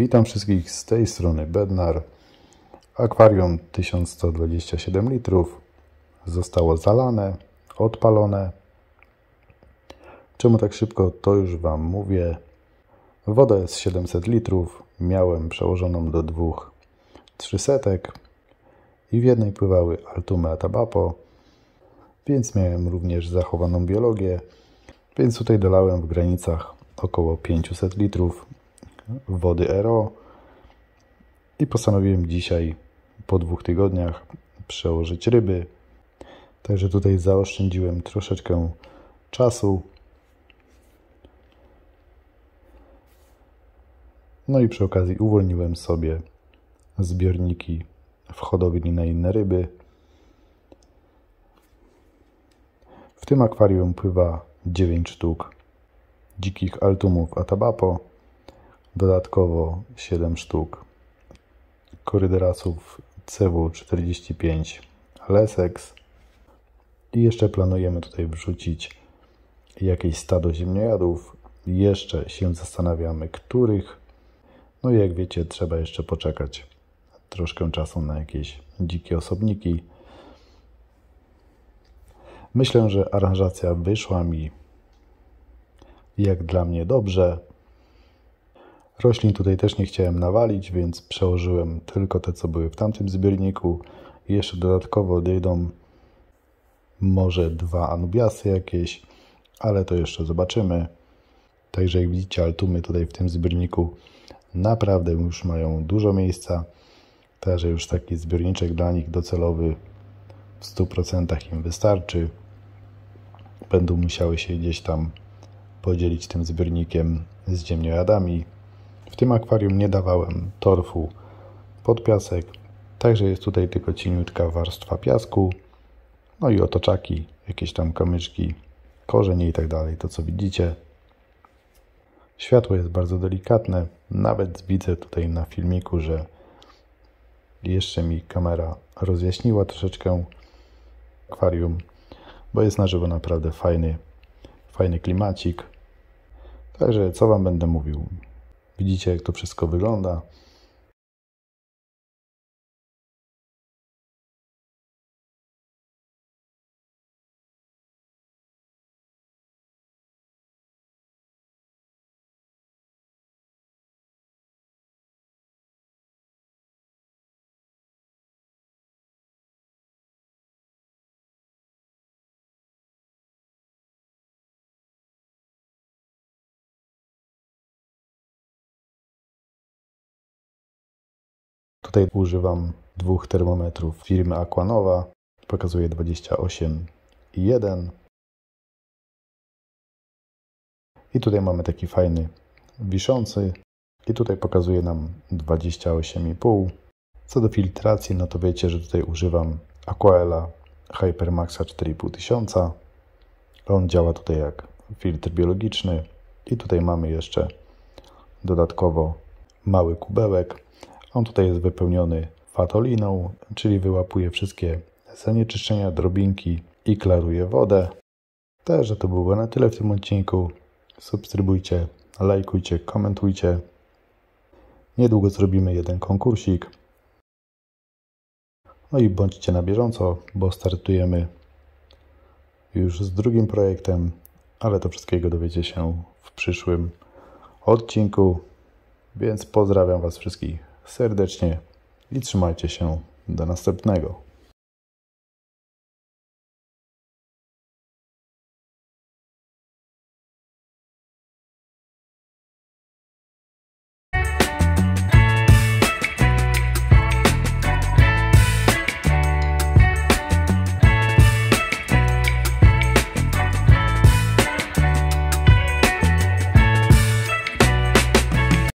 Witam wszystkich z tej strony Bednar. Akwarium 1127 litrów zostało zalane, odpalone. Czemu tak szybko, to już Wam mówię. Woda jest 700 litrów. Miałem przełożoną do dwóch 300 i w jednej pływały Altume Atabapo, więc miałem również zachowaną biologię, więc tutaj dolałem w granicach około 500 litrów wody RO i postanowiłem dzisiaj po dwóch tygodniach przełożyć ryby. Także tutaj zaoszczędziłem troszeczkę czasu. No i przy okazji uwolniłem sobie zbiorniki w hodowli na inne ryby. W tym akwarium pływa 9 sztuk dzikich altumów atabapo, dodatkowo 7 sztuk koryderasów CW45 Lesex i jeszcze planujemy tutaj wrzucić jakieś stado ziemniojadów. Jeszcze się zastanawiamy, których. No i jak wiecie, trzeba jeszcze poczekać troszkę czasu na jakieś dzikie osobniki. Myślę, że aranżacja wyszła mi jak dla mnie dobrze. Roślin tutaj też nie chciałem nawalić, więc przełożyłem tylko te, co były w tamtym zbiorniku. Jeszcze dodatkowo odejdą może dwa anubiasy jakieś, ale to jeszcze zobaczymy. Także jak widzicie, altumy tutaj w tym zbiorniku naprawdę już mają dużo miejsca. Także już taki zbiorniczek dla nich docelowy w 100% im wystarczy. Będą musiały się gdzieś tam podzielić tym zbiornikiem z ziemniojadami. W tym akwarium nie dawałem torfu pod piasek, także jest tutaj tylko cieniutka warstwa piasku, no i otoczaki, jakieś tam kamyczki, korzenie i tak dalej, to co widzicie. Światło jest bardzo delikatne, nawet widzę tutaj na filmiku, że jeszcze mi kamera rozjaśniła troszeczkę akwarium, bo jest na żywo naprawdę fajny, fajny klimacik. Także co Wam będę mówił? Widzicie, jak to wszystko wygląda. Tutaj używam dwóch termometrów firmy Aquanowa. Pokazuje 28,1. I tutaj mamy taki fajny wiszący. I tutaj pokazuje nam 28,5. Co do filtracji, no to wiecie, że tutaj używam Aquaela Hypermaxa 4500. On działa tutaj jak filtr biologiczny. I tutaj mamy jeszcze dodatkowo mały kubełek on tutaj jest wypełniony fatoliną, czyli wyłapuje wszystkie zanieczyszczenia, drobinki i klaruje wodę. Także to było na tyle w tym odcinku. Subskrybujcie, lajkujcie, komentujcie. Niedługo zrobimy jeden konkursik. No i bądźcie na bieżąco, bo startujemy już z drugim projektem, ale to wszystkiego dowiecie się w przyszłym odcinku. Więc pozdrawiam Was wszystkich serdecznie i trzymajcie się. Do następnego.